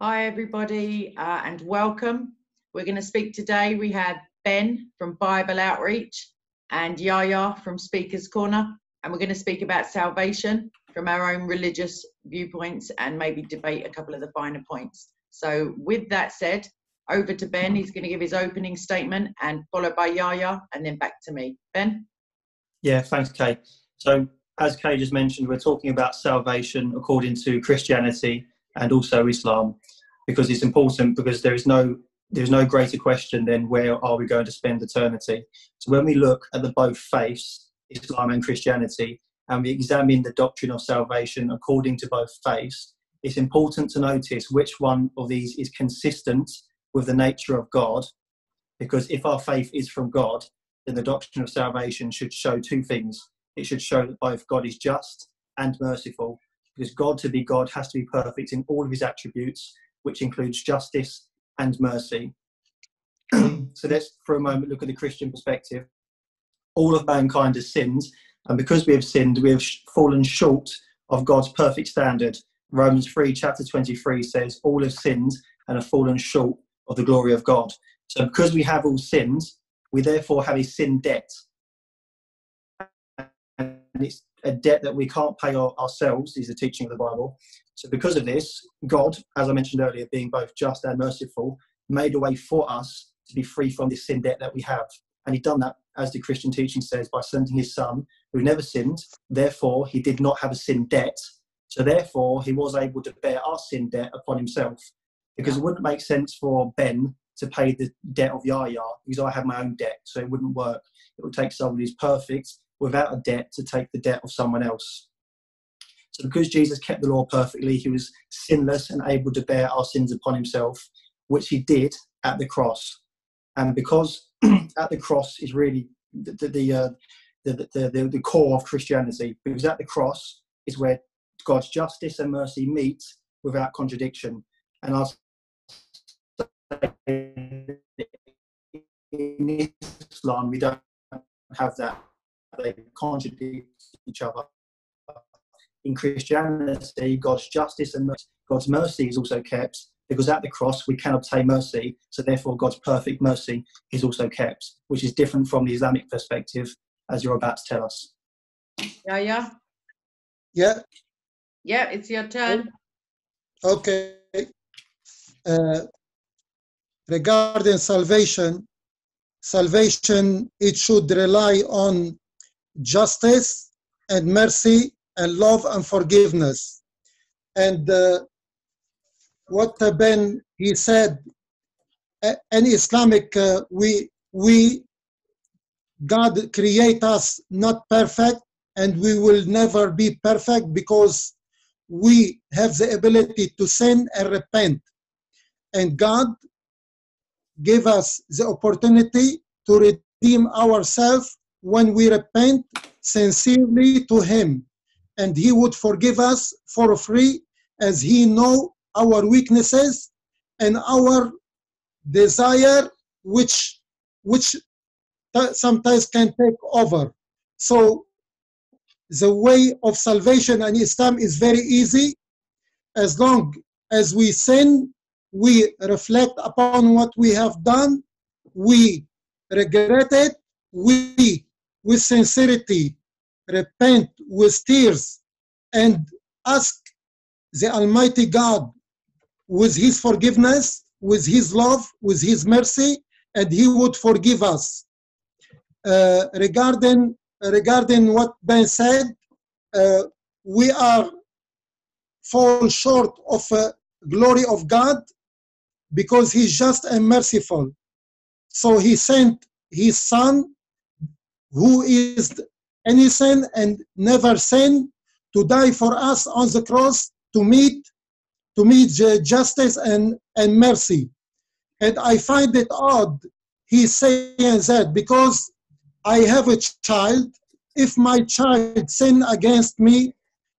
Hi, everybody, uh, and welcome. We're going to speak today. We have Ben from Bible Outreach and Yaya from Speaker's Corner, and we're going to speak about salvation from our own religious viewpoints and maybe debate a couple of the finer points. So, with that said, over to Ben. He's going to give his opening statement and followed by Yaya and then back to me. Ben? Yeah, thanks, Kay. So, as Kay just mentioned, we're talking about salvation according to Christianity and also Islam because it's important because there is no there's no greater question than where are we going to spend eternity. So when we look at the both faiths, Islam and Christianity, and we examine the doctrine of salvation according to both faiths, it's important to notice which one of these is consistent with the nature of God. Because if our faith is from God, then the doctrine of salvation should show two things. It should show that both God is just and merciful, because God to be God has to be perfect in all of his attributes, which includes justice and mercy. so let's for a moment look at the Christian perspective. All of mankind has sinned, and because we have sinned, we have fallen short of God's perfect standard. Romans 3, chapter 23 says, All have sinned and have fallen short of the glory of God. So because we have all sinned, we therefore have a sin debt. And it's a debt that we can't pay ourselves, is the teaching of the Bible. So, because of this, God, as I mentioned earlier, being both just and merciful, made a way for us to be free from this sin debt that we have. And He done that, as the Christian teaching says, by sending His Son, who never sinned. Therefore, He did not have a sin debt. So, therefore, He was able to bear our sin debt upon Himself. Because it wouldn't make sense for Ben to pay the debt of Yaya, because I have my own debt. So, it wouldn't work. It would take someone who's perfect without a debt to take the debt of someone else. So, because Jesus kept the law perfectly, he was sinless and able to bear our sins upon himself, which he did at the cross. And because at the cross is really the the, the, uh, the, the, the, core of Christianity, because at the cross is where God's justice and mercy meet without contradiction. And I'll in Islam, we don't have that they contradict each other. In Christianity, God's justice and God's mercy is also kept because at the cross we can obtain mercy, so therefore God's perfect mercy is also kept, which is different from the Islamic perspective, as you're about to tell us. Yeah, yeah. Yeah. Yeah, it's your turn. Okay. Uh, regarding salvation, salvation it should rely on justice and mercy and love and forgiveness. And uh, what Ben he said, in Islamic, uh, we we God create us not perfect, and we will never be perfect because we have the ability to sin and repent. And God give us the opportunity to redeem ourselves when we repent sincerely to him and he would forgive us for free as he know our weaknesses and our desire which which sometimes can take over. So the way of salvation in islam is very easy. As long as we sin we reflect upon what we have done we regret it we with sincerity, repent with tears, and ask the Almighty God with His forgiveness, with His love, with His mercy, and He would forgive us. Uh, regarding regarding what Ben said, uh, we are fall short of uh, glory of God because He's just and merciful. So He sent His Son who is innocent and never sinned to die for us on the cross to meet to meet justice and, and mercy. And I find it odd he's saying that because I have a child, if my child sin against me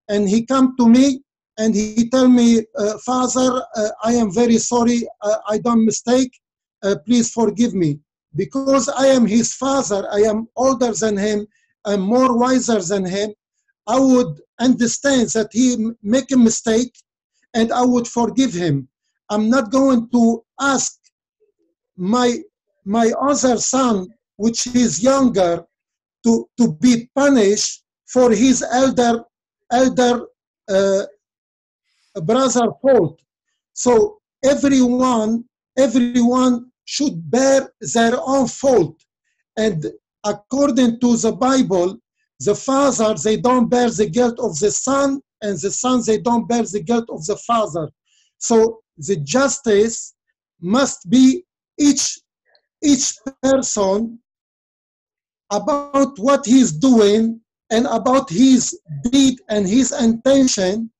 and he come to me and he tell me, uh, Father, uh, I am very sorry, uh, I done mistake, uh, please forgive me because I am his father, I am older than him, I'm more wiser than him, I would understand that he make a mistake and I would forgive him. I'm not going to ask my my other son, which is younger, to, to be punished for his elder elder uh, brother fault. So everyone everyone should bear their own fault. And according to the Bible, the father they don't bear the guilt of the son, and the son they don't bear the guilt of the father. So the justice must be each each person about what he's doing and about his deed and his intention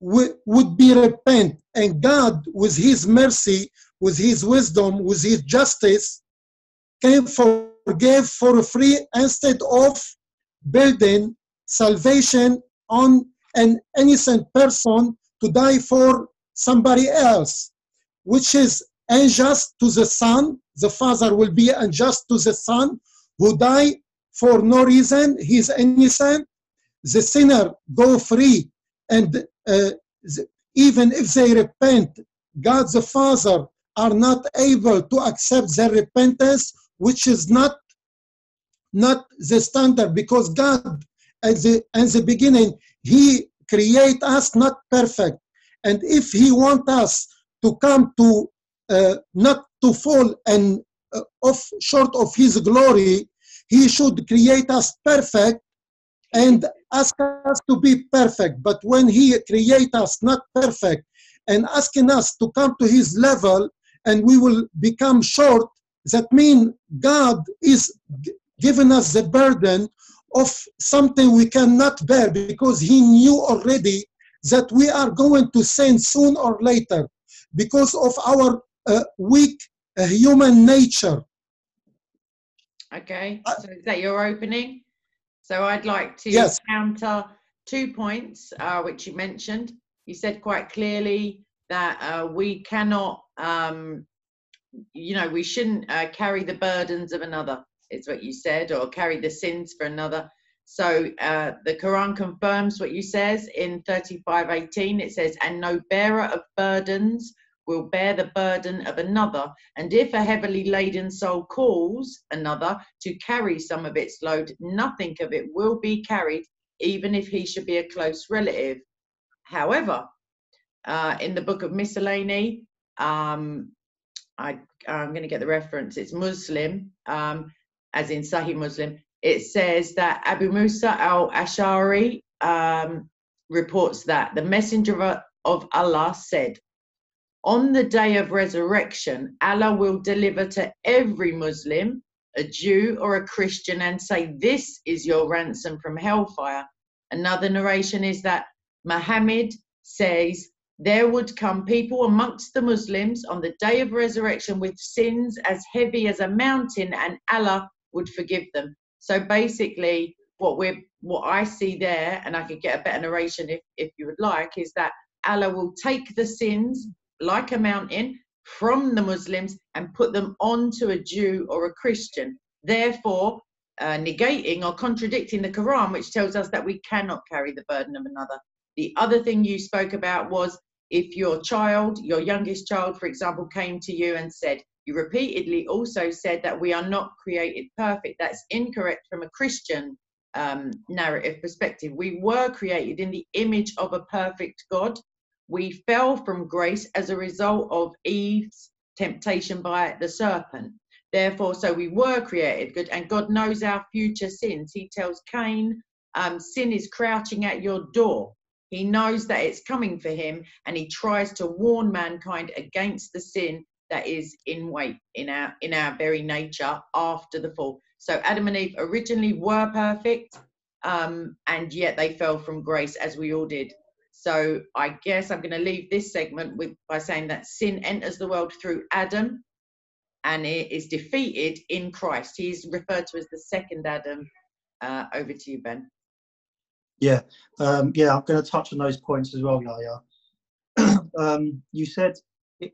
would be repent and god with his mercy with his wisdom with his justice can forgive for free instead of building salvation on an innocent person to die for somebody else which is unjust to the son. The father will be unjust to the son who die for no reason. He's innocent. The sinner go free and uh, even if they repent god the father are not able to accept their repentance which is not not the standard because god at the at the beginning he create us not perfect. And if he want us to come to uh, not to fall and uh, off short of his glory he should create us perfect and ask us to be perfect. But when he create us not perfect and asking us to come to his level and we will become short that means god is giving us the burden of something we cannot bear because he knew already that we are going to sin soon or later because of our uh, weak uh, human nature. Okay, so is that your opening? So I'd like to Yes. counter two points uh, which you mentioned. You said quite clearly that uh, we cannot, um, you know, we shouldn't uh, carry the burdens of another, is what you said, or carry the sins for another. So uh, the Quran confirms what you says in 35:18. It says, "And no bearer of burdens will bear the burden of another. And if a heavily laden soul calls another to carry some of its load, nothing of it will be carried, even if he should be a close relative. However, uh, in the book of Miscellany, um, I, I'm going to get the reference, it's Muslim, um, as in Sahih Muslim, it says that Abu Musa al Ashari um, reports that the Messenger of Allah said, on the day of resurrection, Allah will deliver to every Muslim, a Jew or a Christian, and say, This is your ransom from hellfire. Another narration is that Muhammad says, There would come people amongst the Muslims on the day of resurrection with sins as heavy as a mountain, and Allah would forgive them. So basically, what we're what I see there, and I could get a better narration if, if you would like, is that Allah will take the sins like a mountain from the Muslims and put them onto a Jew or a Christian, therefore uh, negating or contradicting the Quran, which tells us that we cannot carry the burden of another. The other thing you spoke about was if your child, your youngest child, for example, came to you and said, you repeatedly also said that we are not created perfect. That's incorrect from a Christian um, narrative perspective. We were created in the image of a perfect God we fell from grace as a result of Eve's temptation by the serpent. Therefore, so we were created good, and God knows our future sins. He tells Cain, um, Sin is crouching at your door. He knows that it's coming for him, and he tries to warn mankind against the sin that is in wait in our in our very nature after the fall. So Adam and Eve originally were perfect, um, and yet they fell from grace, as we all did. So I guess I'm going to leave this segment with by saying that sin enters the world through Adam and it is defeated in Christ. He's referred to as the second Adam. Uh, over to you, Ben. Yeah, um, yeah, I'm going to touch on those points as well, Yaya. um, you said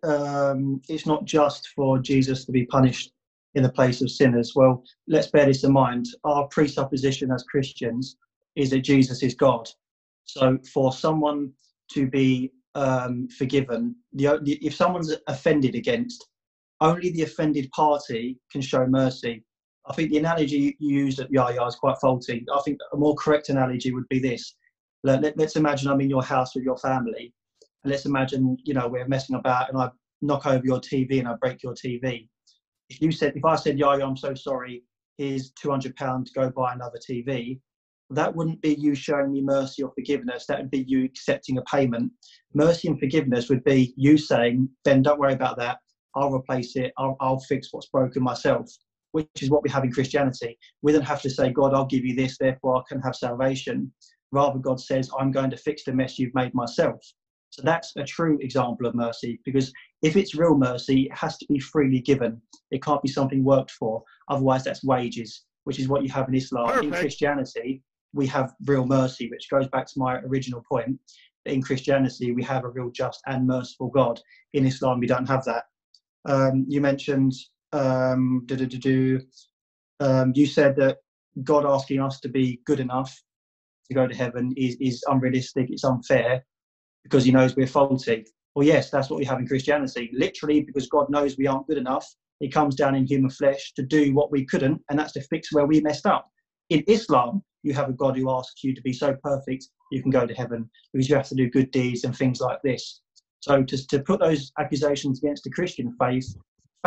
um, it's not just for Jesus to be punished in the place of sinners. Well, let's bear this in mind. Our presupposition as Christians is that Jesus is God. So for someone to be um, forgiven, the, if someone's offended against, only the offended party can show mercy. I think the analogy you used at Yaya is quite faulty. I think a more correct analogy would be this. Let, let's imagine I'm in your house with your family. And let's imagine, you know, we're messing about and I knock over your TV and I break your TV. If you said, if I said, Yaya, I'm so sorry, here's £200 to go buy another TV, that wouldn't be you showing me mercy or forgiveness. That would be you accepting a payment. Mercy and forgiveness would be you saying, Ben, don't worry about that. I'll replace it. I'll, I'll fix what's broken myself, which is what we have in Christianity. We don't have to say, God, I'll give you this, therefore I can have salvation. Rather, God says, I'm going to fix the mess you've made myself. So that's a true example of mercy because if it's real mercy, it has to be freely given. It can't be something worked for. Otherwise, that's wages, which is what you have in Islam. Perfect. In Christianity, we have real mercy, which goes back to my original point. In Christianity, we have a real just and merciful God. In Islam, we don't have that. Um, you mentioned, um, um, you said that God asking us to be good enough to go to heaven is, is unrealistic, it's unfair because he knows we're faulty. Well, yes, that's what we have in Christianity. Literally, because God knows we aren't good enough, he comes down in human flesh to do what we couldn't, and that's to fix where we messed up. In Islam, you have a God who asks you to be so perfect you can go to heaven because you have to do good deeds and things like this. So to, to put those accusations against the Christian faith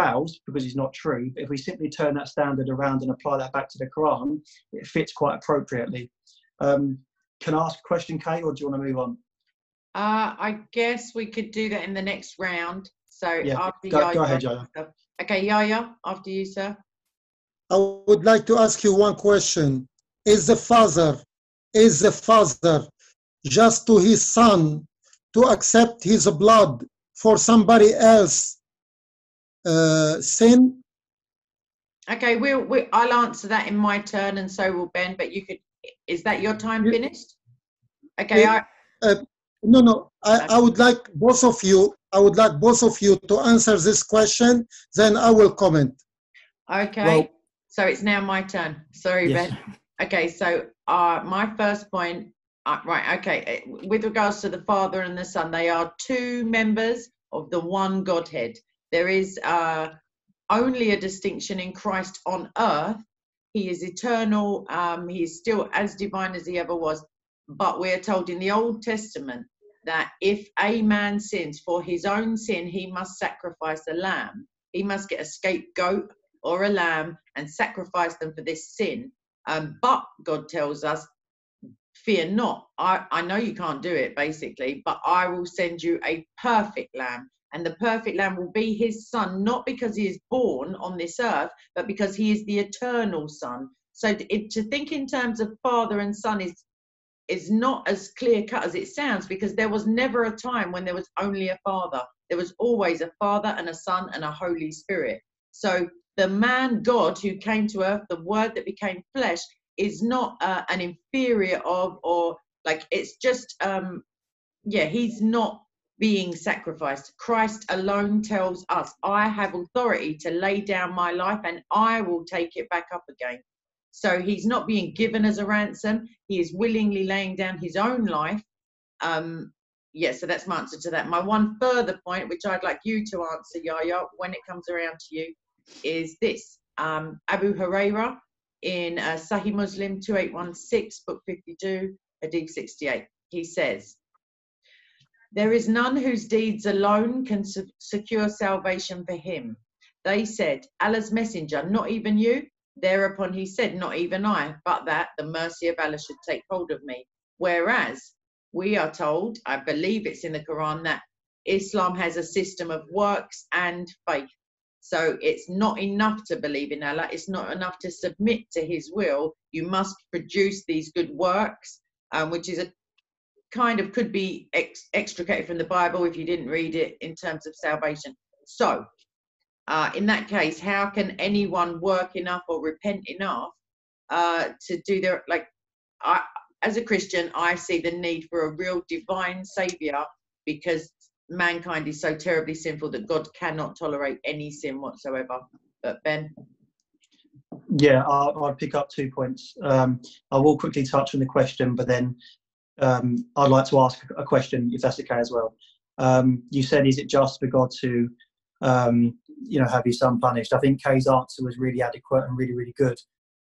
fouls because it's not true. But if we simply turn that standard around and apply that back to the Quran, it fits quite appropriately. Um, can I ask a question, Kay, or do you want to move on? Uh, I guess we could do that in the next round. So yeah. after go, Yaya. Go ahead, Yaya. Okay, Yaya, after you, sir. I would like to ask you one question. Is the father, is the father just to his son to accept his blood for somebody else uh, sin? Okay, we'll, we, I'll answer that in my turn, and so will Ben. But you could, is that your time finished? Okay, I, uh, no, no. I, I would like both of you. I would like both of you to answer this question. Then I will comment. Okay. Well, so it's now my turn. Sorry, yes. Ben. Okay, so uh, my first point uh, right, okay. Eh, with regards to the Father and the Son, they are two members of the one Godhead. There is uh, only a distinction in Christ on earth. He is eternal. Um, he is still as divine as he ever was. But we are told in the Old Testament that if a man sins for his own sin, he must sacrifice a lamb. He must get a scapegoat or a lamb and sacrifice them for this sin. Um, but God tells us fear not. I, I know you can't do it, basically, but I will send you a perfect lamb. And the perfect lamb will be his son, not because he is born on this earth, but because he is the eternal son. So to, think in terms of father and son is is not as clear cut as it sounds because there was never a time when there was only a father. There was always a father and a son and a Holy Spirit. So the man God who came to earth, the word that became flesh, is not uh, an inferior of or like it's just um yeah he's not being sacrificed. Christ alone tells us i have authority to lay down my life and i will take it back up again. So he's not being given as a ransom. He is willingly laying down his own life. Um yeah so that's my answer to that. My one further point which i'd like you to answer yaya when it comes around to you is this. Um abu huraira in uh, Sahih Muslim 2816, book 52, Hadith 68. He says, There is none whose deeds alone can secure salvation for him. They said, Allah's messenger, not even you. Thereupon he said, Not even I, but that the mercy of Allah should take hold of me. Whereas we are told, I believe it's in the Quran, that Islam has a system of works and faith. So it's not enough to believe in Allah. It's not enough to submit to His will. You must produce these good works, um, which is a kind of could be ex- extricated from the Bible if you didn't read it in terms of salvation. So, uh, in that case, how can anyone work enough or repent enough uh, to do their like? I, as a Christian, I see the need for a real divine savior because mankind is so terribly sinful that God cannot tolerate any sin whatsoever. But Ben? Yeah, I'll, I'll pick up two points. Um, I will quickly touch on the question, but then um, I'd like to ask a question, if that's okay as well. Um, you said, is it just for God to, um, you know, have his son punished? I think Kay's answer was really adequate and really, really good.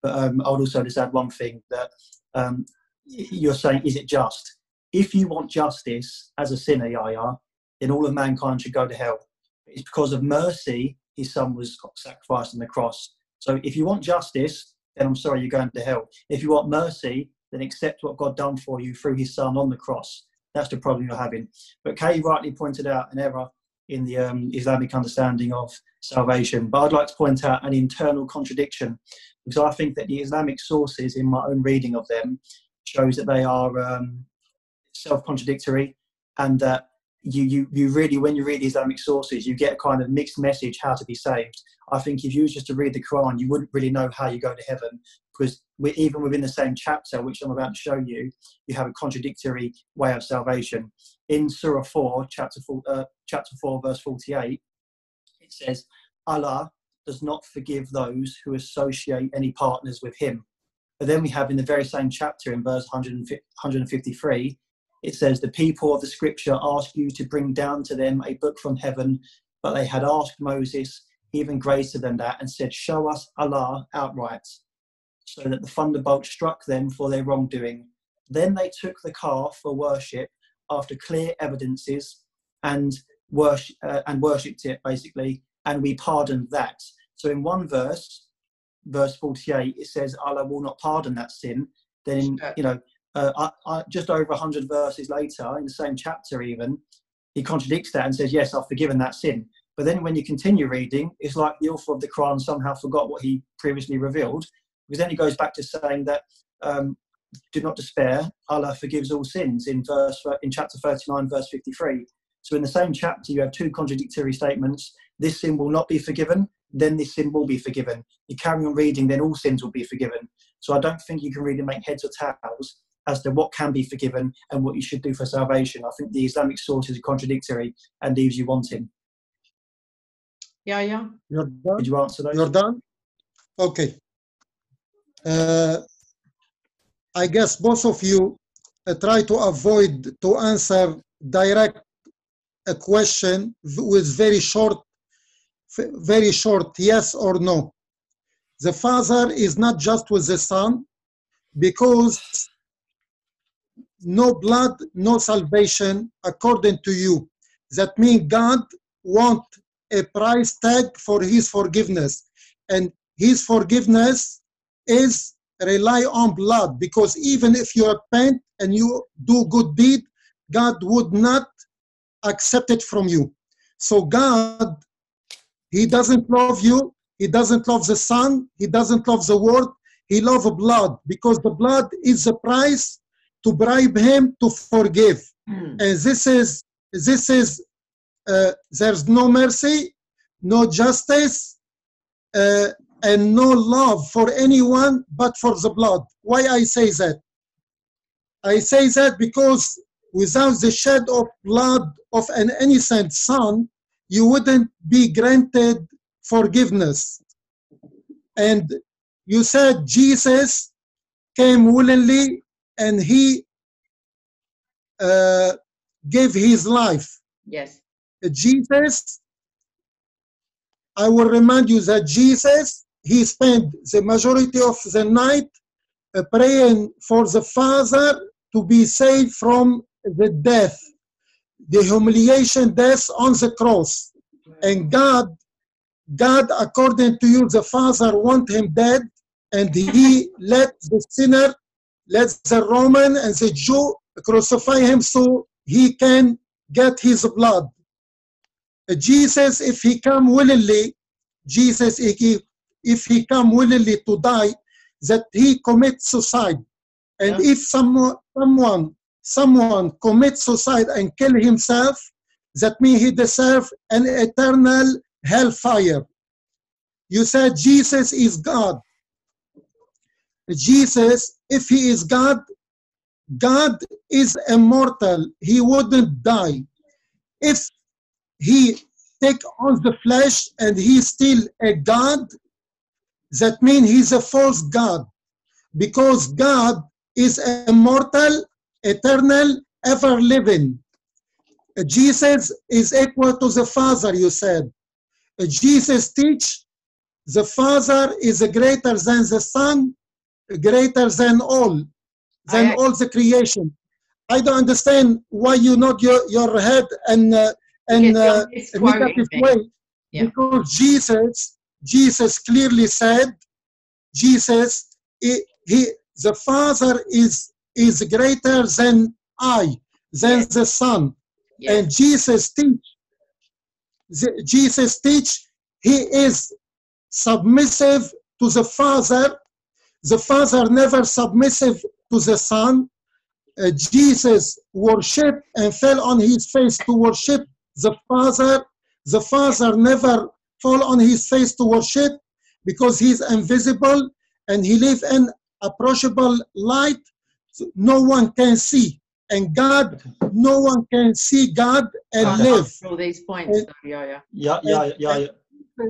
But um, I would also just add one thing that um, you're saying, is it just? If you want justice as a sinner, Yaya, then all of mankind should go to hell. It's because of mercy his son was sacrificed on the cross. So if you want justice, then I'm sorry, you're going to hell. If you want mercy, then accept what God done for you through his son on the cross. That's the problem you're having. But Kay rightly pointed out an error in the um, Islamic understanding of salvation. But I'd like to point out an internal contradiction because I think that the Islamic sources, in my own reading of them, shows that they are um, self-contradictory and that you, you, you really, when you read Islamic sources, you get a kind of mixed message how to be saved. I think if you was just to read the Quran, you wouldn't really know how you go to heaven because we, even within the same chapter, which I'm about to show you, you have a contradictory way of salvation. In Surah 4, chapter 4, uh, chapter 4 verse 48, it says, Allah does not forgive those who associate any partners with him. But then we have in the very same chapter, in verse 153, it says, The people of the scripture ask you to bring down to them a book from heaven, but they had asked Moses even greater than that and said, Show us Allah outright, so that the thunderbolt struck them for their wrongdoing. Then they took the calf for worship after clear evidences and, worship, uh, and worshipped it, basically, and we pardoned that. So in one verse, verse 48, it says, Allah will not pardon that sin. Then, you know, uh, I, I, just over 100 verses later, in the same chapter even, he contradicts that and says, Yes, I've forgiven that sin. But then when you continue reading, it's like the author of the Quran somehow forgot what he previously revealed, because then he goes back to saying that, um, do not despair, Allah forgives all sins in verse in chapter 39, verse 53. So in the same chapter, you have two contradictory statements. This sin will not be forgiven, then this sin will be forgiven. You carry on reading, then all sins will be forgiven. So I don't think you can really make heads or tails as to what can be forgiven and what you should do for salvation. I think the Islamic sources are contradictory and leaves you wanting. Yeah, yeah. You're done? Did you answer those? You're done? Okay. Uh, I guess both of you uh, try to avoid to answer direct a question with very short, very short yes or no. The father is not just with the son because no blood, no salvation according to you. That means God want a price tag for his forgiveness. And his forgiveness is rely on blood because even if you repent and you do good deed, God would not accept it from you. So God, he doesn't love you. He doesn't love the son. He doesn't love the world. He loves blood because the blood is the price to bribe him to forgive. Mm. And this is this is uh, there's no mercy, no justice, uh, and no love for anyone but for the blood. Why I say that? I say that because without the shed of blood of an innocent son, you wouldn't be granted forgiveness. And you said Jesus came willingly and he uh, gave his life. Yes. Jesus, I will remind you that Jesus, he spent the majority of the night uh, praying for the Father to be saved from the death, the humiliation death on the cross. And God, God, according to you, the Father want him dead, and he let the sinner let the Roman and the Jew crucify him so he can get his blood. Jesus, if he come willingly, Jesus, if he, if he come willingly to die, that he commits suicide. And yeah. if someone, someone, someone commits suicide and kill himself, that means he deserve an eternal hellfire. You said Jesus is God. Jesus, if he is God, God is immortal. He wouldn't die. If he take on the flesh and he's still a God, that means he's a false God. Because God is immortal eternal, ever living. Jesus is equal to the Father, you said. Jesus teach the Father is greater than the Son, greater than all, than I- all the creation. I don't understand why you nod your, your head and uh, and uh, negative way Yeah. because Jesus Jesus clearly said Jesus he, he the Father is is greater than I than Yes. the Son Yeah. and Jesus teach the- Jesus teach he is submissive to the Father the Father never submissive to the Son uh, Jesus worship and fell on his face to worship the Father. The Father never fall on his face to worship because he's invisible and he live in approachable light. So no one can see. And God, no one can see God and Can't live. answer all these points, And- though, yeah, yeah. Yeah, yeah, yeah, yeah.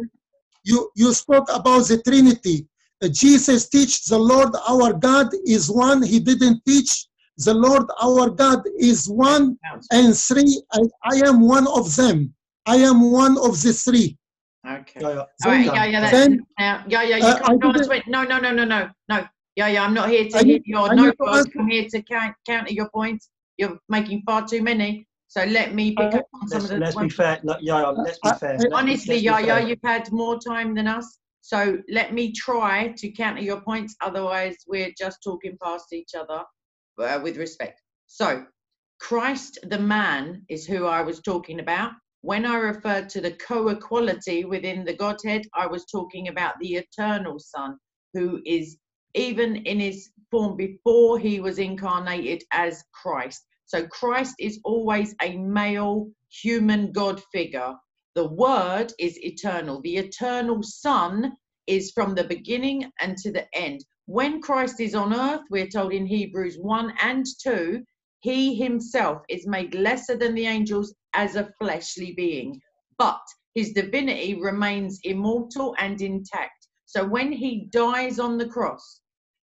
You, you spoke about the Trinity. Uh, Jesus teach the Lord our God is one. He didn't teach the Lord our God is one and three. I, I am one of them. I am one of the three. Okay. yeah, yeah. All right, yeah, yeah, that's Then- now, yeah, yeah, you Uh, can't go on to it. No, no, no, no, no, no. Yeah, yeah, I'm not here to I hear need- your I no need to I'm here to count, counter your points. You're making far too many. So let me pick Uh, up on some of the let's be fair. No, yeah, yeah, let's be fair. I- Let's be- Honestly, let's be yeah, yeah, fair. you've had more time than us. So let me try to counter your points. Otherwise, we're just talking past each other uh, with respect. So, Christ the man is who I was talking about. When I referred to the co equality within the Godhead, I was talking about the eternal Son, who is even in his form before he was incarnated as Christ. So, Christ is always a male human God figure. The Word is eternal. The eternal Son is from the beginning and to the end. When Christ is on earth, we're told in Hebrews 1 and 2, he himself is made lesser than the angels as a fleshly being, but his divinity remains immortal and intact. So when he dies on the cross,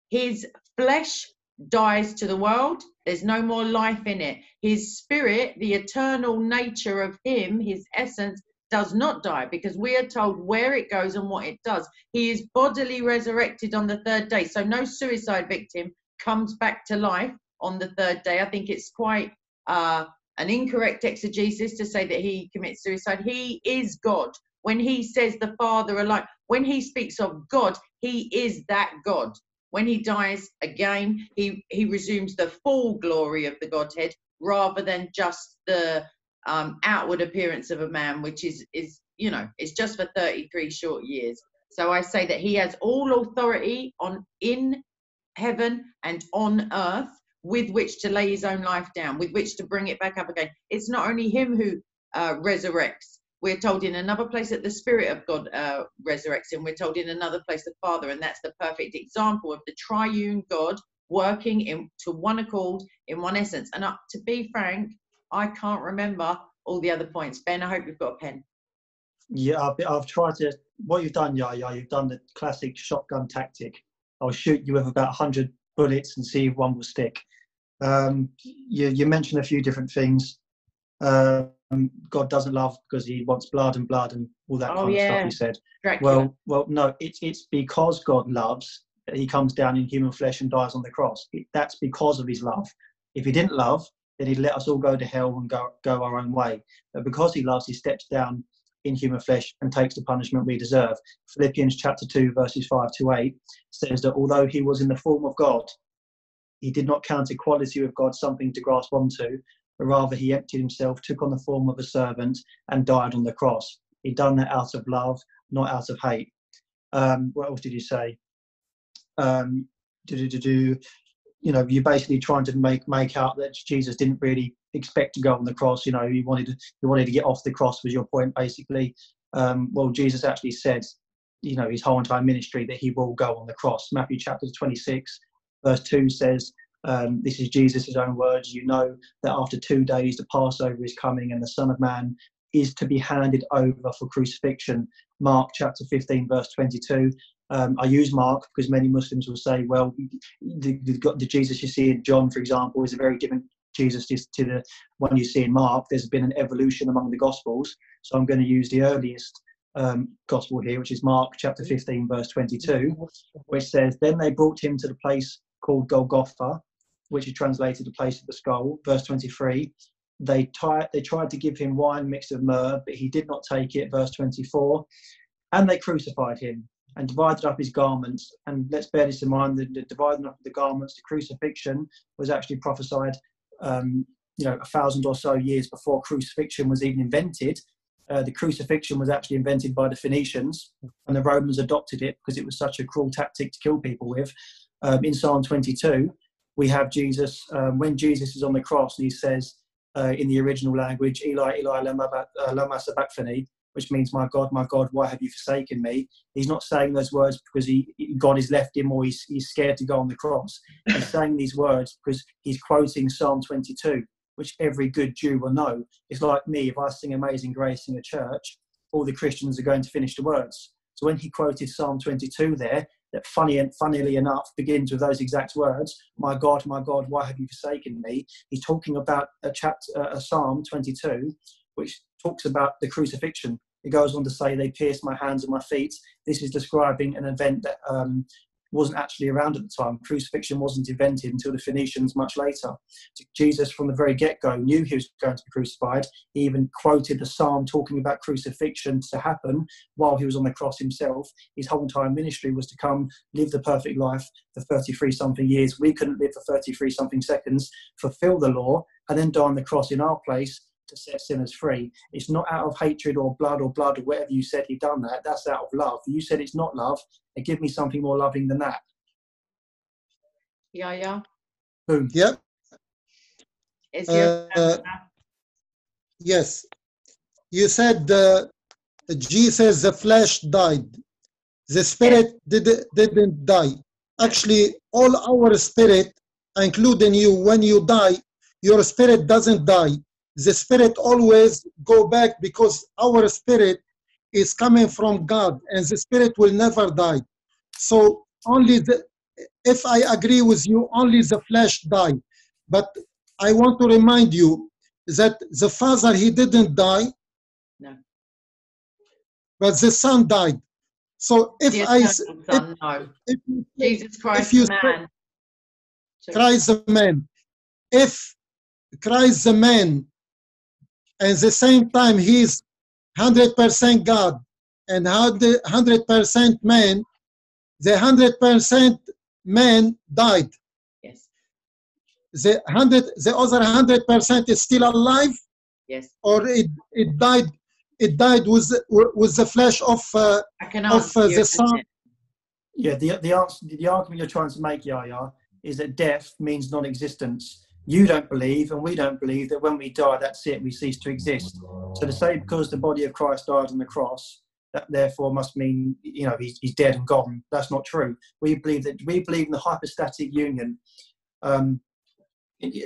his flesh dies to the world. There's no more life in it. His spirit, the eternal nature of him, his essence, does not die because we are told where it goes and what it does. He is bodily resurrected on the third day. So no suicide victim comes back to life on the third day. I think it's quite uh, an incorrect exegesis to say that he commits suicide. He is God. When he says the Father alone, when he speaks of God, he is that God. When he dies again, he, he resumes the full glory of the Godhead rather than just the um, outward appearance of a man, which is is you know is just for 33 short years. So I say that he has all authority on in heaven and on earth with which to lay his own life down, with which to bring it back up again. It's not only him who uh, resurrects. We're told in another place that the Spirit of God uh, resurrects him. We're told in another place the Father, and that's the perfect example of the triune God working in to one accord in one essence. And uh, to be frank, I can't remember all the other points. Ben, I hope you've got a pen. Yeah, I've, I've tried to. What you've done, yeah, yeah, you've done the classic shotgun tactic. I'll shoot you with about 100 bullets and see if one will stick. Um, you, you mentioned a few different things. Um, God doesn't love because he wants blood and blood and all that Oh, kind of yeah. stuff. He said. Dracula. Well, well, no, it's it's because God loves that He comes down in human flesh and dies on the cross. It, that's because of His love. If He didn't love, then He'd let us all go to hell and go go our own way. But because He loves, He steps down in human flesh and takes the punishment we deserve. Philippians chapter two, verses five to eight says that although He was in the form of God, He did not count equality with God something to grasp onto, but rather He emptied Himself, took on the form of a servant, and died on the cross. He'd done that out of love not out of hate. Um, what else did you say? Um, do, do, do, you know, you're basically trying to make make out that Jesus didn't really expect to go on the cross. You know, he wanted to, he wanted to get off the cross. Was your point basically? Um, well, Jesus actually said, you know, his whole entire ministry that he will go on the cross. Matthew chapter 26, verse 2 says, um, this is Jesus' own words. You know that after two days the Passover is coming and the Son of Man is to be handed over for crucifixion. Mark chapter 15, verse 22. Um, I use Mark because many Muslims will say, well, the, the, the, Jesus you see in John, for example, is a very different Jesus to the one you see in Mark. There's been an evolution among the Gospels. So I'm going to use the earliest um, Gospel here, which is Mark chapter 15, verse 22, which says, Then they brought him to the place called Golgotha, which is translated the place of the skull. Verse 23, they, t- they tried to give him wine mixed with myrrh, but he did not take it. Verse 24, and they crucified him and divided up his garments. And let's bear this in mind that the dividing up of the garments, the crucifixion, was actually prophesied, um, you know, a thousand or so years before crucifixion was even invented. Uh, the crucifixion was actually invented by the Phoenicians, and the Romans adopted it because it was such a cruel tactic to kill people with. Um, in Psalm 22, we have Jesus, um, when Jesus is on the cross, and he says uh, in the original language, Eli, Eli, lama, uh, lama sabachthani, which means, My God, my God, why have you forsaken me? He's not saying those words because he, God has left him or he's, he's scared to go on the cross. He's saying these words because he's quoting Psalm 22, which every good Jew will know. It's like me, if I sing Amazing Grace in a church, all the Christians are going to finish the words. So when he quoted Psalm 22 there, that funny and funnily enough begins with those exact words my god my god why have you forsaken me he's talking about a chapter a psalm 22 which talks about the crucifixion. It goes on to say, They pierced my hands and my feet. This is describing an event that um, wasn't actually around at the time. Crucifixion wasn't invented until the Phoenicians much later. Jesus, from the very get go, knew he was going to be crucified. He even quoted the psalm talking about crucifixion to happen while he was on the cross himself. His whole entire ministry was to come, live the perfect life for 33 something years. We couldn't live for 33 something seconds, fulfill the law, and then die on the cross in our place to set sinners free. It's not out of hatred or blood or blood or whatever you said he done that. That's out of love. You said it's not love. And give me something more loving than that. Yeah, yeah. Boom. Yep. Is your uh, yes. You said uh, Jesus, the flesh died. The spirit did, didn't die. Actually, all our spirit, including you, when you die, your spirit doesn't die the spirit always go back because our spirit is coming from God and the spirit will never die. So only the, if I agree with you, only the flesh die. But I want to remind you that the father, he didn't die. No. But the son died. So if the I son, if, no. if, Jesus Christ if you the man. Christ the man. If Christ the man at the same time he's 100% God and 100% man, the 100% man died. Yes. The 100, the other 100% is still alive. Yes. Or it, it died. It died with with the flesh of uh, of uh, the son. Yeah, the the answer, the argument you're trying to make, Yaya, is that death means non-existence you don't believe and we don't believe that when we die that's it we cease to exist. So to say because the body of christ died on the cross that therefore must mean you know he's, he's dead and gone. That's not true. We believe that we believe in the hypostatic union um,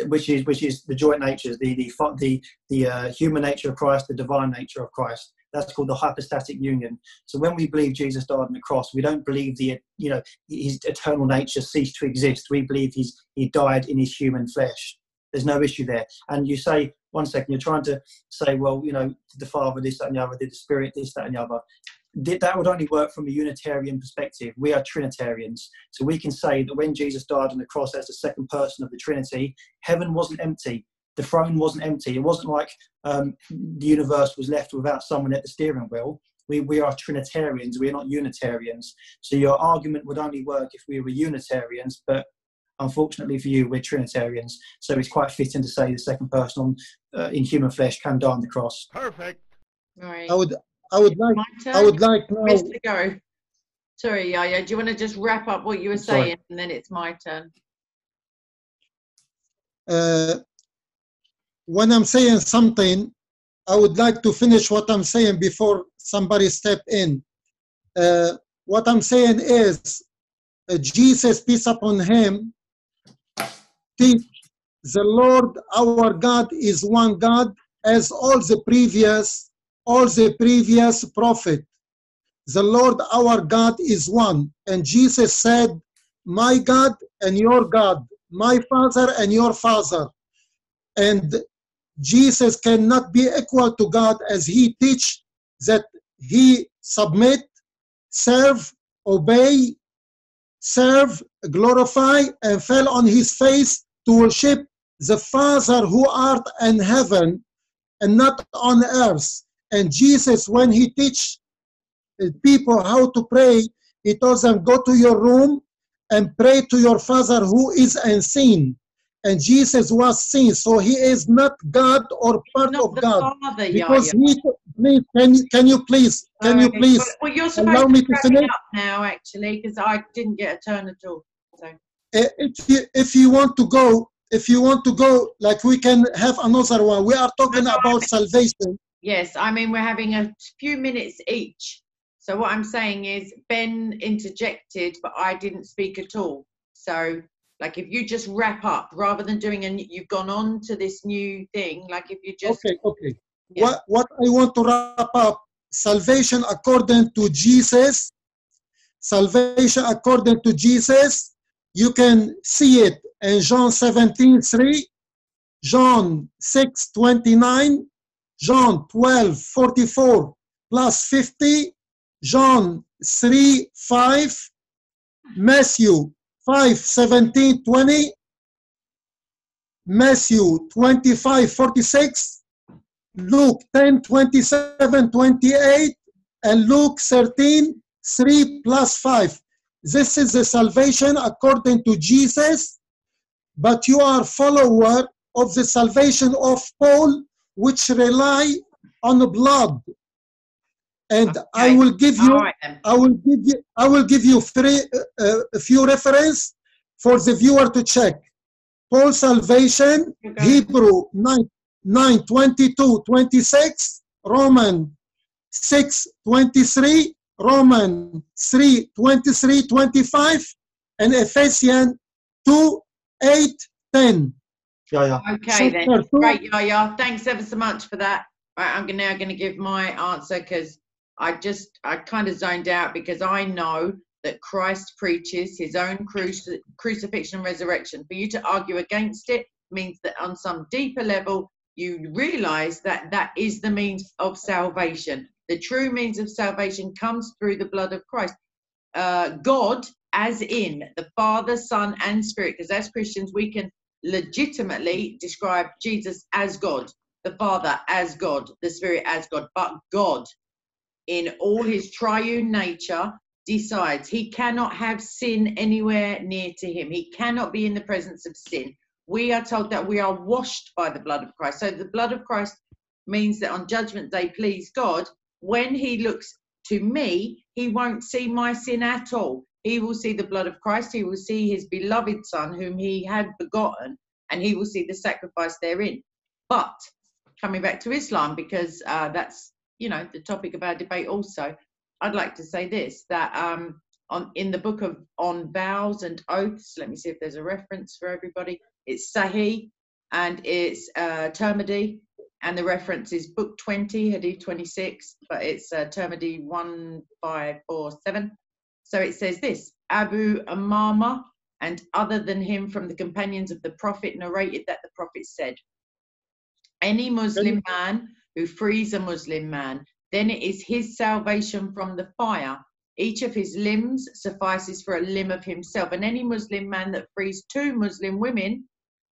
which is which is the joint natures the the the, the uh, human nature of christ the divine nature of christ that's called the hypostatic union. So when we believe jesus died on the cross we don't believe the you know his eternal nature ceased to exist. We believe he's he died in his human flesh. There's no issue there. And you say one second you're trying to say well you know the father this that and the other? Did the spirit this that and the other? That would only work from a Unitarian perspective. We are Trinitarians. So we can say that when Jesus died on the cross as the second person of the Trinity, heaven wasn't empty the throne wasn't empty. It wasn't like um, the universe was left without someone at the steering wheel. We, we are Trinitarians, we're not Unitarians. So your argument would only work if we were Unitarians, but unfortunately for you, we're Trinitarians. So it's quite fitting to say the second person on, uh, in human flesh can die on the cross. Perfect. Right. I would, I would like, I would like now. Mr. Go. Sorry, Yaya. Do you want to just wrap up what you were saying, Sorry. and then it's my turn? Uh, when I'm saying something, I would like to finish what I'm saying before somebody step in. Uh, what I'm saying is, uh, Jesus, peace upon him, teach the Lord our God is one God, as all the previous, all the previous prophet. the Lord our God is one. And Jesus said, My God and your God, my Father and your Father. And Jesus cannot be equal to God as he teach that he submit, serve, obey, serve, glorify, and fell on his face to worship the Father who art in heaven and not on earth. And Jesus, when he teach uh, people how to pray, he tells them, go to your room and pray to your Father who is unseen. And Jesus was seen, so he is not God or part Not of God. Father, Because Yaya. he, please, can, you- can you please, can you Okay, please Well, you're allow supposed me to to be wrapping finish? up now, actually, because I didn't get a turn at all. So Eh, if you if you want to go if you want to go like we can have another one we are talking No, no, I about salvation yes, I mean we're having a few minutes each. So what I'm saying is Ben interjected, but I didn't speak at all. So like if you just wrap up rather than doing and you've gone on to this new thing, like if you just okay okay. Yeah. what what i want to wrap up salvation according to jesus. Salvation according to jesus. You can see it in john 17 3 john 6 29 john 12 44 plus 50 john 3 5 matthew 5 17 20 matthew 25 46 Luke 10, 27, 28, and Luke 13, 3 plus 5. This is the salvation according to Jesus, but you are follower of the salvation of Paul, which rely on the blood. And I will give you all right then. I will give you I will give you three uh, uh, a few reference for the viewer to check. Paul salvation, Okay. Hebrew 9, 9 22 26, Roman 6 23, Roman 3 23 25, and Ephesians 2 8 10. Yeah, yeah. Okay then. Chapter two. Great, Yaya. Thanks ever so much for that. Right, I'm now going to give my answer because I just I kind of zoned out because I know that Christ preaches his own cruci- crucifixion and resurrection. For you to argue against it means that on some deeper level you realize that that is the means of salvation. The true means of salvation comes through the blood of Christ. Uh, God, as in the Father, Son, and Spirit, because as Christians we can legitimately describe Jesus as God, the Father as God, the Spirit as God, but God, in all his triune nature, decides he cannot have sin anywhere near to him. He cannot be in the presence of sin. We are told that we are washed by the blood of Christ. So the blood of Christ means that on Judgment Day, please God, when he looks to me, he won't see my sin at all. He will see the blood of Christ. He will see his beloved Son, whom he had begotten, and he will see the sacrifice therein. But coming back to Islam, because uh, that's you know the topic of our debate also, I'd like to say this that um, on in the book of on vows and oaths. Let me see if there's a reference for everybody. It's Sahih and it's uh, Tirmidhi, and the reference is book 20, Hadith 26, but it's uh, Tirmidhi 1547. So it says this Abu Amama and other than him from the companions of the Prophet narrated that the Prophet said, Any Muslim man who frees a Muslim man, then it is his salvation from the fire. Each of his limbs suffices for a limb of himself. And any Muslim man that frees two Muslim women,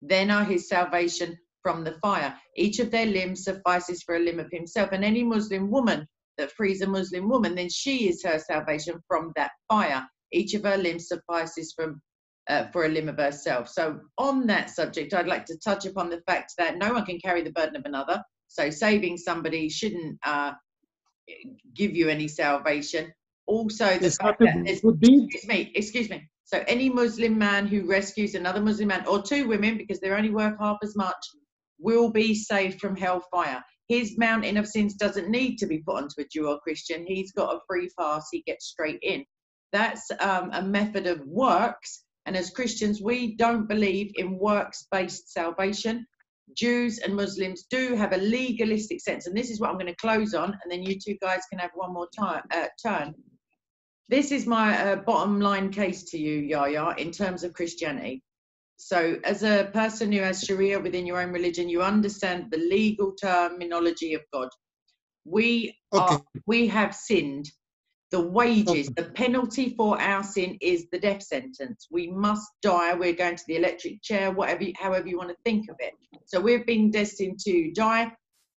then are his salvation from the fire. Each of their limbs suffices for a limb of himself. And any Muslim woman that frees a Muslim woman, then she is her salvation from that fire. Each of her limbs suffices from uh, for a limb of herself. So, on that subject, I'd like to touch upon the fact that no one can carry the burden of another. So, saving somebody shouldn't uh, give you any salvation. Also, the fact that a there's good excuse me, excuse me. So any Muslim man who rescues another Muslim man or two women, because they're only worth half as much, will be saved from hellfire. His mountain of sins doesn't need to be put onto a Jew or Christian. He's got a free pass. He gets straight in. That's um, a method of works. And as Christians, we don't believe in works-based salvation. Jews and Muslims do have a legalistic sense, and this is what I'm going to close on, and then you two guys can have one more time, uh, turn. This is my uh, bottom line case to you, Yaya, in terms of Christianity. So, as a person who has Sharia within your own religion, you understand the legal terminology of God. We Okay. are, we have sinned. The wages, the penalty for our sin is the death sentence. We must die. We're going to the electric chair, whatever, however you want to think of it. So we've been destined to die,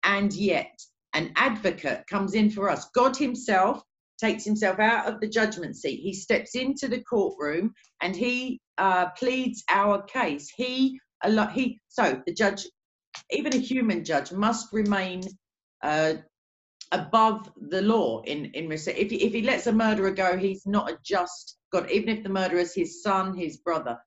and yet an advocate comes in for us. God Himself takes Himself out of the judgment seat. He steps into the courtroom and He uh, pleads our case. He, a lot. He. So the judge, even a human judge, must remain. Uh, above the law in in respect. If he, if he lets a murderer go he's not a just god even if the murderer is his son his brother.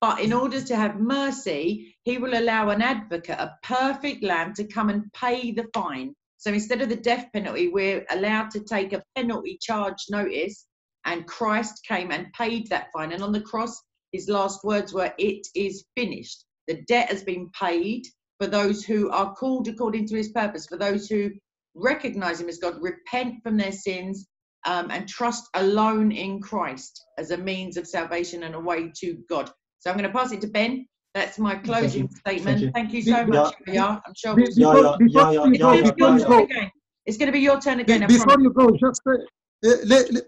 But in order to have mercy he will allow an advocate a perfect lamb to come and pay the fine. So instead of the death penalty we're allowed to take a penalty charge notice and christ came and paid that fine. And on the cross his last words were it is finished. The debt has been paid for those who are called according to his purpose for those who recognize him as God, repent from their sins, um, and trust alone in Christ as a means of salvation and a way to God. So I'm going to pass it to Ben. That's my closing you. statement. Thank Thank you. you, so much, Yaya. I'm sure we'll Yeah, Before, yeah, yeah, yeah, yeah, it's you yeah, go, yeah. It's going to be your turn again. Before you go, just uh,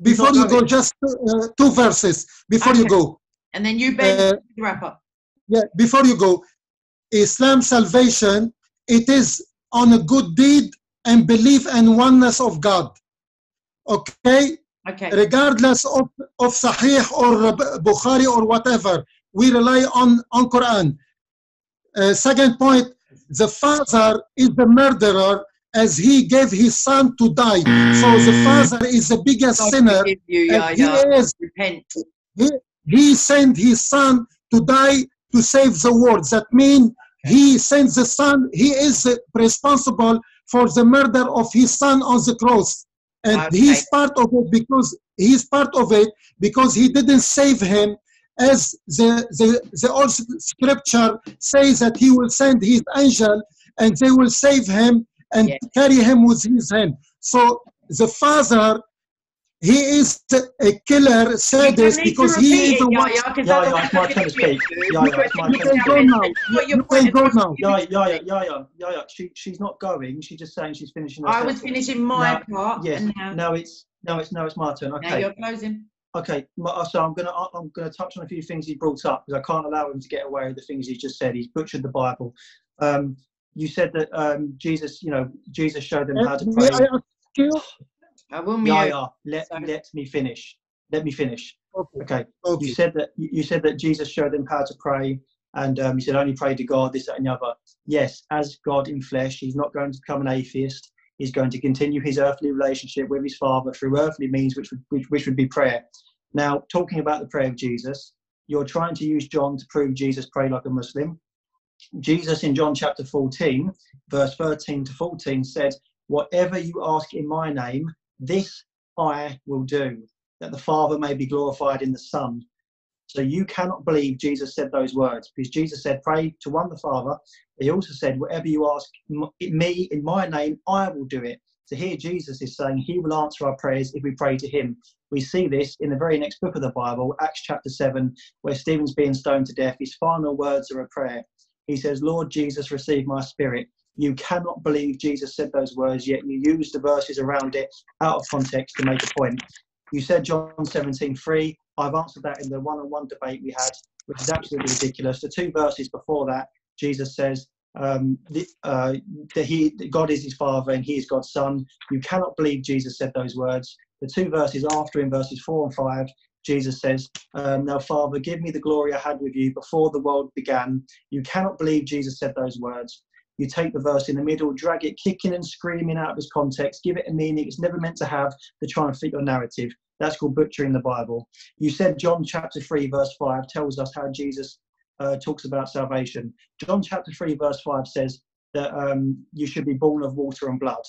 before you go, just uh, two verses before you go. And then you, Ben, Uh, wrap up. yeah, before you go, Islam salvation, it is on a good deed and belief and oneness of God. Okay, Okay. regardless of, of Sahih or Bukhari or whatever, we rely on on Quran. Uh, second point, the father is the murderer as he gave his son to die. So the father is the biggest God sinner. you, and he is Repent. he, he sent his son to die to save the world. That means he sends the son, he is responsible for the murder of his son on the cross. And Okay. he's part of it because he's part of it because he didn't save him as the, the, the old scripture says that he will send his angel and they will save him and Yes. carry him with his hand. So the father, he is a killer You sadist because he is the one. Yeah, yeah, it's my turn gonna speak. Yeah, You yeah, it's my can turn to go now. You Put your can go now. Yeah, yeah, yeah, yeah, yeah, yeah, yeah. She, she's not going. She's just saying she's finishing her I was finishing my Now, part, Yes. and now, Now it's now it's now it's my turn. now Okay. you're closing. Okay. So I'm gonna I'm gonna touch on a few things he brought up because I can't allow him to get away with the things he just said. He's butchered the Bible. Um, you said that um, Jesus, you know, Jesus showed them how Uh, to May pray. I ask you? I will mute. Yeah, yeah. Let let me finish. Let me finish. Okay. Okay. okay. You said that you said that Jesus showed them how to pray, and um, you said only pray to God, this, that, and the other. Yes, as God in flesh, he's not going to become an atheist. He's going to continue his earthly relationship with his Father through earthly means, which would which, which would be prayer. Now, talking about the prayer of Jesus, you're trying to use John to prove Jesus prayed like a Muslim. Jesus in John chapter 14, verse 13 to 14 said, Whatever you ask in my name, this I will do, that the Father may be glorified in the Son. So you cannot believe Jesus said those words because Jesus said, Pray to one the Father. He also said, Whatever you ask me in my name, I will do it. So here Jesus is saying he will answer our prayers if we pray to him. We see this in the very next book of the Bible, Acts chapter 7, where Stephen's being stoned to death. His final words are a prayer. He says, Lord Jesus, receive my spirit. You cannot believe Jesus said those words, yet you use the verses around it out of context to make a point. You said John 17, 3. I've answered that in the one on one debate we had, which is absolutely ridiculous. The two verses before that, Jesus says um, the, uh, he, God is his father and he is God's son. You cannot believe Jesus said those words. The two verses after, in verses 4 and 5, Jesus says, um, Now, Father, give me the glory I had with you before the world began. You cannot believe Jesus said those words. You take the verse in the middle, drag it kicking and screaming out of its context, give it a meaning it's never meant to have to try and fit your narrative. That's called butchering the Bible. You said John chapter 3, verse 5 tells us how Jesus uh, talks about salvation. John chapter 3, verse 5 says that um, you should be born of water and blood.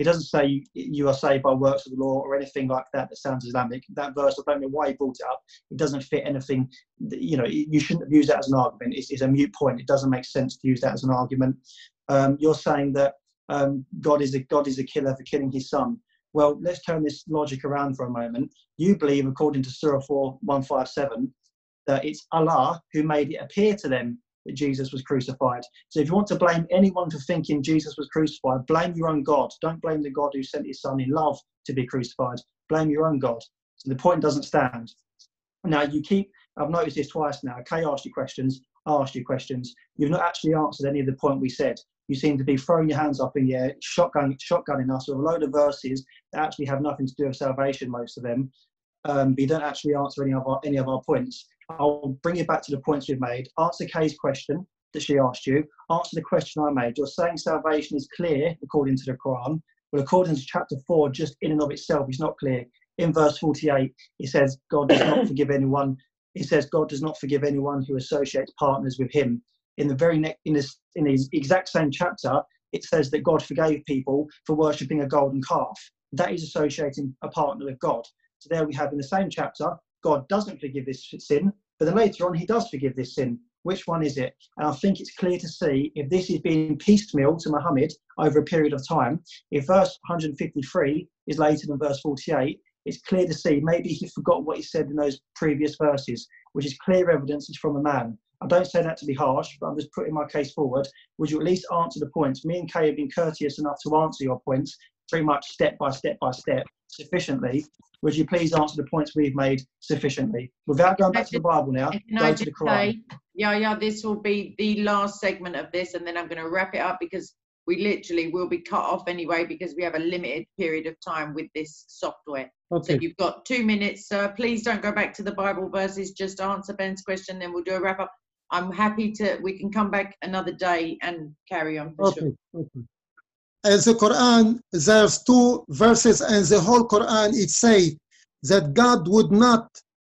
It doesn't say you are saved by works of the law or anything like that that sounds Islamic. That verse, I don't know why he brought it up. It doesn't fit anything. You know, you shouldn't used that as an argument. It's, it's a mute point. It doesn't make sense to use that as an argument. Um, you're saying that um, God is a God is a killer for killing his son. Well, let's turn this logic around for a moment. You believe, according to Surah 4 157, that it's Allah who made it appear to them that Jesus was crucified. So if you want to blame anyone for thinking Jesus was crucified, blame your own God. Don't blame the God who sent his son in love to be crucified. Blame your own God. So the point doesn't stand. Now you keep, I've noticed this twice now. Kay asked you questions, I asked you questions. You've not actually answered any of the point we said. You seem to be throwing your hands up in the air, shotgun, shotgunning us with a load of verses that actually have nothing to do with salvation, most of them. Um, but you don't actually answer any of our, any of our points. I'll bring you back to the points we've made. Answer Kay's question that she asked you. Answer the question I made. You're saying salvation is clear according to the Quran. Well, according to chapter 4, just in and of itself, it's not clear. In verse 48, it says, God does not forgive anyone. It says, God does not forgive anyone who associates partners with him. In the very next, in this, in the exact same chapter, it says that God forgave people for worshipping a golden calf. That is associating a partner with God. So there we have in the same chapter, God doesn't forgive this sin, but then later on he does forgive this sin. Which one is it? And I think it's clear to see if this is being piecemeal to Muhammad over a period of time. If verse 153 is later than verse 48, it's clear to see maybe he forgot what he said in those previous verses, which is clear evidence it's from a man. I don't say that to be harsh, but I'm just putting my case forward. Would you at least answer the points? Me and Kay have been courteous enough to answer your points pretty much step by step by step sufficiently would you please answer the points we've made sufficiently? Without going back to the Bible now, go to the Quran. Say, yeah, yeah, this will be the last segment of this, and then I'm going to wrap it up because we literally will be cut off anyway because we have a limited period of time with this software. Okay. So you've got two minutes. So please don't go back to the Bible verses. Just answer Ben's question, then we'll do a wrap up. I'm happy to. We can come back another day and carry on. okay. Sure. Okay as the Quran, there's two verses and the whole Quran, it say that God would not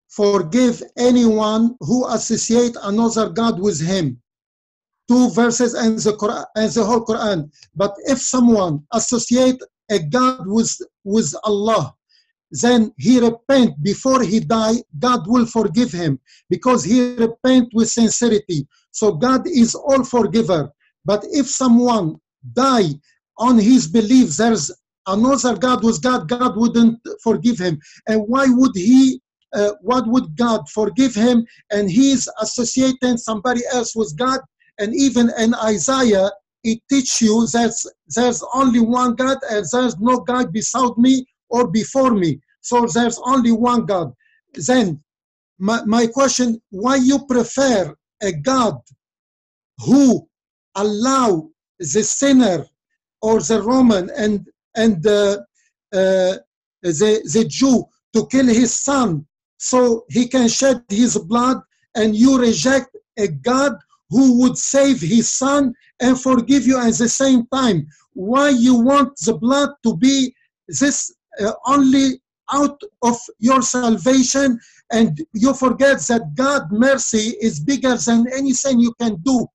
forgive anyone who associate another God with him. Two verses and the Quran and the whole Quran. But if someone associate a God with, with Allah, then he repent before he die, God will forgive him because he repent with sincerity. So God is all forgiver. But if someone die on his belief there's another God was God, God wouldn't forgive him. And why would he, uh, what would God forgive him? And he's associating somebody else with God. And even in Isaiah, it teach you that there's only one God and there's no God beside me or before me. So there's only one God. Then my, my question, why you prefer a God who allow the sinner or the Roman and and uh, uh, the the Jew to kill his son so he can shed his blood, and you reject a God who would save his son and forgive you at the same time. Why you want the blood to be this uh, only out of your salvation and you forget that God mercy is bigger than anything you can do.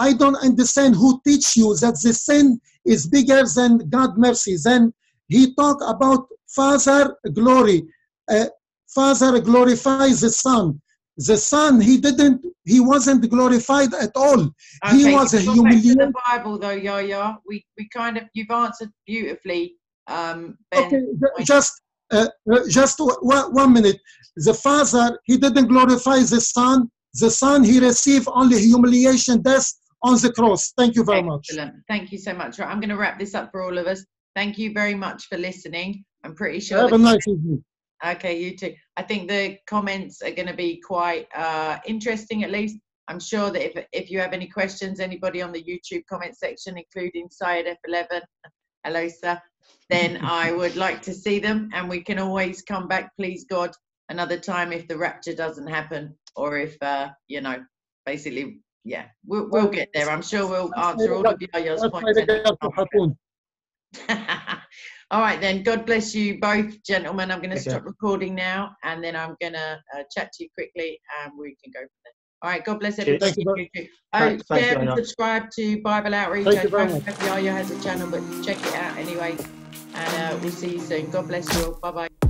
I don't understand who teach you that the sin is bigger than God mercy. Then he talk about Father glory. Uh, Father glorifies the Son. The Son, he didn't, he wasn't glorified at all. Okay, he was a humiliated. the Bible though, Yahya. We we kind of you've answered beautifully. Um, ben. Okay, just uh, uh, just one, one minute. The Father, he didn't glorify the Son. The Son, he received only humiliation, death, on the cross. Thank you very Excellent. much. Thank you so much. Right, I'm going to wrap this up for all of us. Thank you very much for listening. I'm pretty sure. Have a nice evening. Okay, you too. I think the comments are going to be quite uh, interesting, at least. I'm sure that if, if you have any questions, anybody on the YouTube comment section, including Syed F11, hello, sir, then I would like to see them. And we can always come back, please God, another time if the rapture doesn't happen or if, uh, you know, basically yeah, we'll, we'll get there. I'm sure we'll answer all of Yaya's points. all right, then. God bless you both, gentlemen. I'm going to stop recording now, and then I'm going to uh, chat to you quickly, and we can go from there. All right. God bless everybody. Thank you very- Oh, Thanks- thanks, share and subscribe to Bible Outreach. Thank you I very don't know if Yaya has a channel, but check it out anyway. And uh, we'll see you soon. God bless you all. Bye bye.